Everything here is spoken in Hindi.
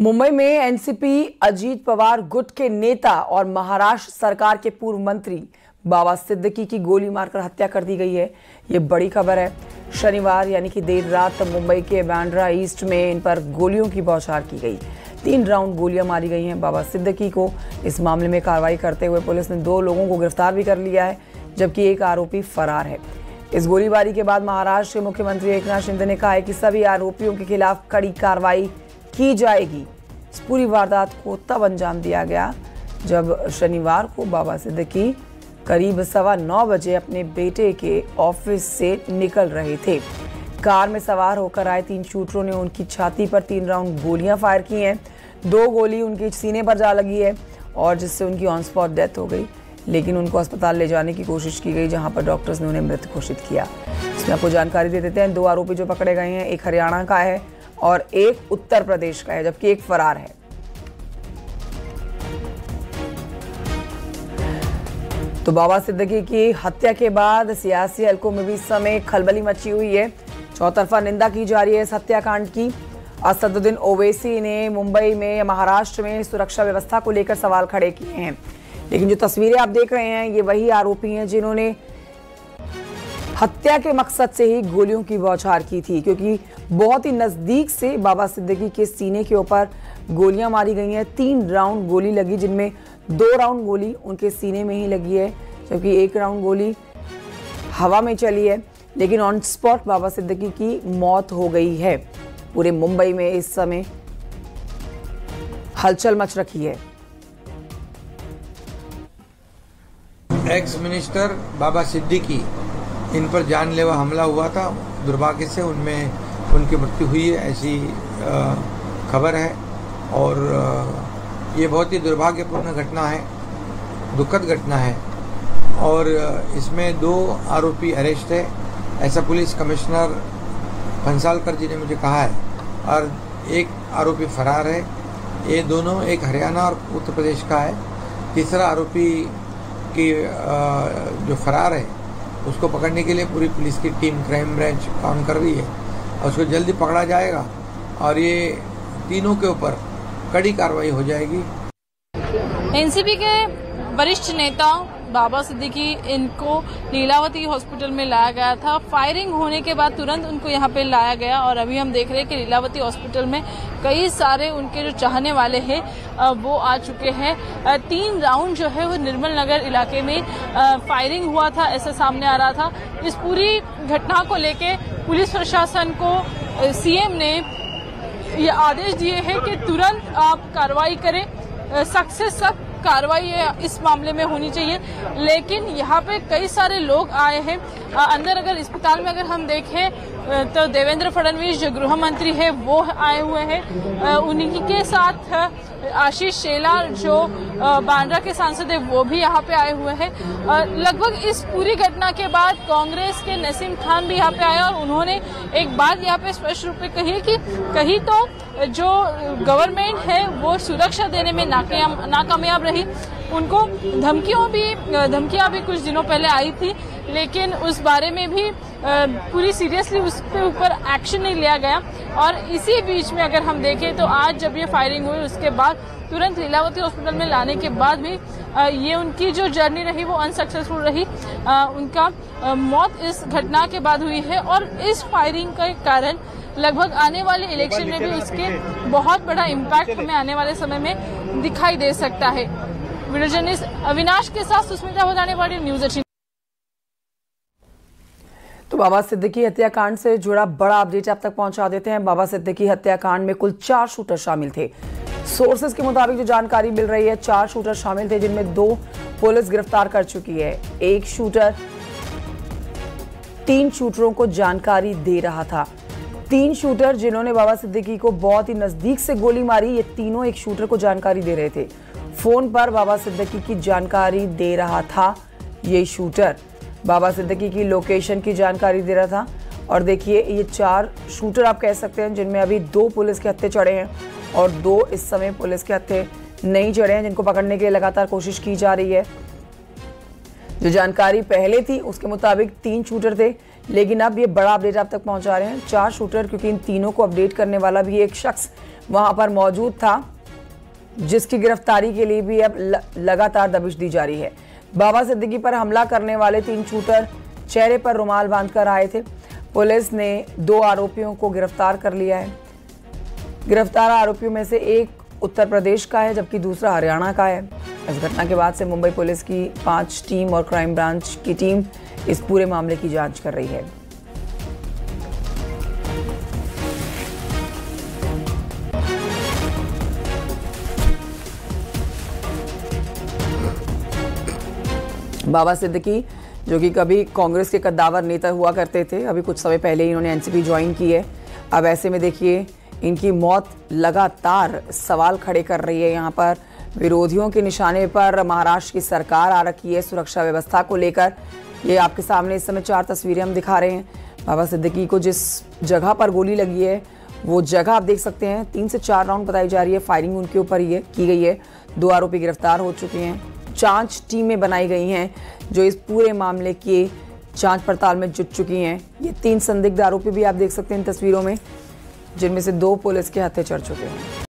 मुंबई में एनसीपी अजीत पवार, गुट के नेता और महाराष्ट्र सरकार के पूर्व मंत्री बाबा सिद्दीकी की गोली मारकर हत्या कर दी गई है। ये बड़ी खबर है। शनिवार, यानी कि देर रात, मुंबई के बैंड्रा ईस्ट में इन पर गोलियों की बौछार की गई। तीन राउंड गोलियाँ मारी गई हैं बाबा सिद्दीकी को। इस मामले में कार्रवाई करते हुए पुलिस ने दो लोगों को गिरफ़्तार भी कर लिया है, जबकि एक आरोपी फरार है। इस गोलीबारी के बाद महाराष्ट्र के मुख्यमंत्री एकनाथ शिंदे ने कहा है कि सभी आरोपियों के खिलाफ कड़ी कार्रवाई की जाएगी। इस पूरी वारदात को तब अंजाम दिया गया जब शनिवार को बाबा सिद्दीकी करीब सवा नौ बजे अपने बेटे के ऑफ़िस से निकल रहे थे। कार में सवार होकर आए तीन शूटरों ने उनकी छाती पर तीन राउंड गोलियाँ फायर की हैं। दो गोली उनके सीने पर जा लगी है और जिससे उनकी ऑन स्पॉट डेथ हो गई। लेकिन उनको अस्पताल ले जाने की कोशिश की गई, जहाँ पर डॉक्टर्स ने उन्हें मृत घोषित किया। इसमें आपको जानकारी दे देते हैं, दो आरोपी जो पकड़े गए हैं, एक हरियाणा का है और एक उत्तर प्रदेश का है, जबकि एक फरार है। तो बाबा सिद्दीकी की हत्या के बाद सियासी हलकों में भी समय खलबली मची हुई है। चौतरफा निंदा की जा रही है इस हत्याकांड की। असदुद्दीन ओवैसी ने मुंबई में महाराष्ट्र में सुरक्षा व्यवस्था को लेकर सवाल खड़े किए हैं। लेकिन जो तस्वीरें आप देख रहे हैं, ये वही आरोपी हैं जिन्होंने हत्या के मकसद से ही गोलियों की बौछार की थी, क्योंकि बहुत ही नज़दीक से बाबा सिद्दीकी के सीने के ऊपर गोलियाँ मारी गई हैं। तीन राउंड गोली लगी, जिनमें दो राउंड गोली उनके सीने में ही लगी है, जबकि एक राउंड गोली हवा में चली है, लेकिन ऑन स्पॉट बाबा सिद्दीकी की मौत हो गई है। पूरे मुंबई में इस समय हलचल मच रखी है। एक्स मिनिस्टर बाबा सिद्दीकी इन पर जानलेवा हमला हुआ था। दुर्भाग्य से उनमें उनकी मृत्यु हुई है, ऐसी खबर है। और ये बहुत ही दुर्भाग्यपूर्ण घटना है, दुखद घटना है। और इसमें दो आरोपी अरेस्ट है। ऐसा पुलिस कमिश्नर भंसालकर जी ने मुझे कहा है। और एक आरोपी फरार है। ये दोनों एक हरियाणा और उत्तर प्रदेश का है। तीसरा आरोपी की जो फरार है उसको पकड़ने के लिए पूरी पुलिस की टीम क्राइम ब्रांच काम कर रही है और उसको जल्दी पकड़ा जाएगा और ये तीनों के ऊपर कड़ी कार्रवाई हो जाएगी। एनसीपी के वरिष्ठ नेता बाबा सिद्दीकी इनको लीलावती हॉस्पिटल में लाया गया था। फायरिंग होने के बाद तुरंत उनको यहाँ पे लाया गया और अभी हम देख रहे हैं कि लीलावती हॉस्पिटल में कई सारे उनके जो चाहने वाले हैं वो आ चुके हैं। तीन राउंड जो है वो निर्मल नगर इलाके में फायरिंग हुआ था, ऐसा सामने आ रहा था। इस पूरी घटना को लेके पुलिस प्रशासन को सीएम ने ये आदेश दिए हैं कि तुरंत आप कार्रवाई करें सख्त से सख्त कार्रवाई इस मामले में होनी चाहिए। लेकिन यहाँ पे कई सारे लोग आए हैं। अंदर अगर अस्पताल में अगर हम देखें तो देवेंद्र फडणवीस जो गृह मंत्री है, वो आए हुए हैं। उन्हीं के साथ आशीष शेलार जो बांद्रा के सांसद है, वो भी यहाँ पे आए हुए हैं। लगभग इस पूरी घटना के बाद कांग्रेस के नसीम खान भी यहाँ पे आए और उन्होंने एक बात यहाँ पे स्पष्ट रूप में कही कि कहीं तो जो गवर्नमेंट है, वो सुरक्षा देने में नाकामयाब रही। उनको धमकियों भी धमकियाँ भी कुछ दिनों पहले आई थी, लेकिन उस बारे में भी पूरी सीरियसली उसके ऊपर एक्शन नहीं लिया गया। और इसी बीच में अगर हम देखें तो आज जब ये फायरिंग हुई उसके बाद तुरंत लीलावती हॉस्पिटल में लाने के बाद भी ये उनकी जो जर्नी रही वो अनसक्सेसफुल रही। उनका मौत इस घटना के बाद हुई है और इस फायरिंग के कारण लगभग आने वाले इलेक्शन में भी उसके बहुत बड़ा इम्पैक्ट हमें आने वाले समय में दिखाई दे सकता है। वीडियो जर्नलिस्ट अविनाश के साथ सुस्मिता बताने वाली न्यूज़ तो बाबा सिद्दीकी हत्याकांड से जुड़ा बड़ा अपडेट आप तक पहुँचा देते हैं। बाबा सिद्दीकी हत्याकांड में कुल चार शूटर शामिल थे। सोर्सेज के मुताबिक जो जानकारी मिल रही है, चार शूटर शामिल थे, जिनमें दो पुलिस गिरफ़्तार कर चुकी है। एक शूटर तीन शूटरों को जानकारी दे रहा था। तीन शूटर जिन्होंने बाबा सिद्दीकी को बहुत ही नज़दीक से गोली मारी, ये तीनों एक शूटर को जानकारी दे रहे थे। फ़ोन पर बाबा सिद्दीकी की जानकारी दे रहा था ये शूटर। बाबा सिद्दीकी की लोकेशन की जानकारी दे रहा था। और देखिए, ये चार शूटर आप कह सकते हैं, जिनमें अभी दो पुलिस के हत्थे चढ़े हैं और दो इस समय पुलिस के हत्थे नहीं चढ़े हैं, जिनको पकड़ने के लिए लगातार कोशिश की जा रही है। जो जानकारी पहले थी, उसके मुताबिक तीन शूटर थे, लेकिन अब ये बड़ा अपडेट आप तक पहुँचा रहे हैं। चार शूटर, क्योंकि इन तीनों को अपडेट करने वाला भी एक शख्स वहाँ पर मौजूद था, जिसकी गिरफ्तारी के लिए भी अब लगातार दबिश दी जा रही है। बाबा सिद्दीकी पर हमला करने वाले तीन शूटर चेहरे पर रुमाल बांधकर आए थे। पुलिस ने दो आरोपियों को गिरफ़्तार कर लिया है। गिरफ़्तार आरोपियों में से एक उत्तर प्रदेश का है, जबकि दूसरा हरियाणा का है। इस घटना के बाद से मुंबई पुलिस की पाँच टीम और क्राइम ब्रांच की टीम इस पूरे मामले की जाँच कर रही है। बाबा सिद्दीकी, जो कि कभी कांग्रेस के कद्दावर नेता हुआ करते थे, अभी कुछ समय पहले ही इन्होंने एनसीपी ज्वाइन की है। अब ऐसे में देखिए, इनकी मौत लगातार सवाल खड़े कर रही है यहाँ पर। विरोधियों के निशाने पर महाराष्ट्र की सरकार आ रखी है सुरक्षा व्यवस्था को लेकर। ये आपके सामने इस समय चार तस्वीरें हम दिखा रहे हैं। बाबा सिद्दीकी को जिस जगह पर गोली लगी है, वो जगह आप देख सकते हैं। तीन से चार राउंड बताई जा रही है, फायरिंग उनके ऊपर ही की गई है। दो आरोपी गिरफ़्तार हो चुके हैं। जाँच टीमें बनाई गई हैं, जो इस पूरे मामले की जाँच पड़ताल में जुट चुकी हैं। ये तीन संदिग्ध आरोपी भी आप देख सकते हैं इन तस्वीरों में, जिनमें से दो पुलिस के हाथे चढ़ चुके हैं।